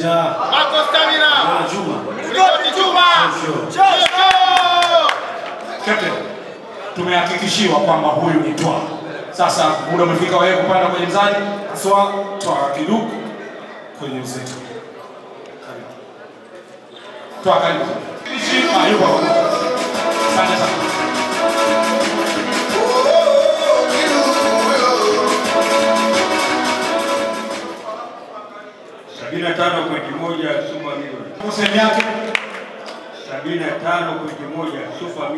Shujaa, Marco Stamina, Juma Juma, Captain, tumehakikishiwa kwamba huyu ni twaa. Sasa muda umefika wewe kupanda kwenye mzani swa twaa kiduku kwenye mseto. Twaa karibu. Asante sana. Sabini na tano pointi moja super yake sabini na tano pointi moja super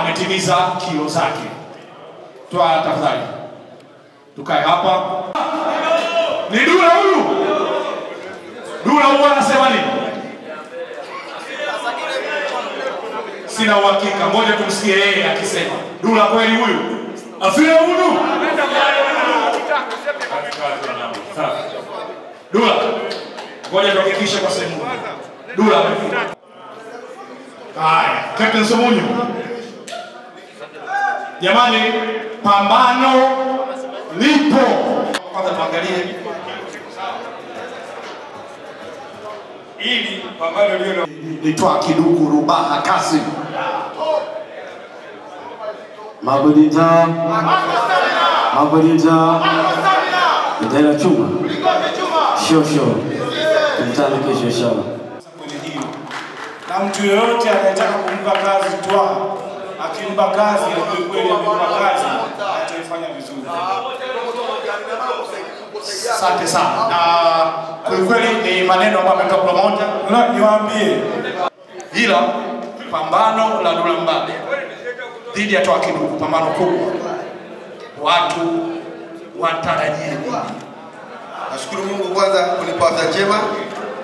ametimiza kilo zake. Twa tafadhali, tukae hapa. Ni Dula huyu. Dula huyu anasema nini? Sina uhakika, ngoja tumsikie yeye akisema. Dula kweli huyu? Afia huyu? Dula, ngoja tuhakikishe kwa sehemu. Dula amefika. Haya, Captain Somunyu. Jamani, pambano lipo. Kwanza tuangalie Ili pambano lio na nitwa Kiduku Rubaha Kasim. Mabudita, Mabudita, Itaila chuma, sho sho, tukutane kesho hiyo, na mtu yoyote anayetaka kumpa kazi Twa akimpa kazi ya kweli amempa kazi, ataifanya vizuri. Asante sana. Na kwelikweli ni maneno ambayo ametoa promoter, Na niwaambie. Ila pambano la Dula Mbabe dhidi ya Twa Kiduku, pambano kubwa, watu watarajie nini? Nashukuru Mungu kwanza kunipa afya njema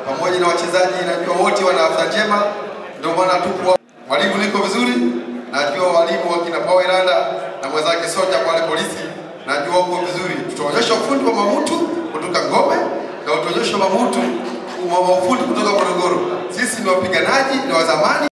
pamoja na wachezaji, najua wote wana afya njema, ndio maana tupo. Mwalimu niko vizuri, najua walimu wakina Power Iranda na mwenzake Soja pale polisi, najua uko vizuri. Tutaonyesha ufundi wa Mamutu kutoka Ngome na utaonyesha Mamutu ufundi kutoka Morogoro. Sisi ni wapiganaji, na wa zamani.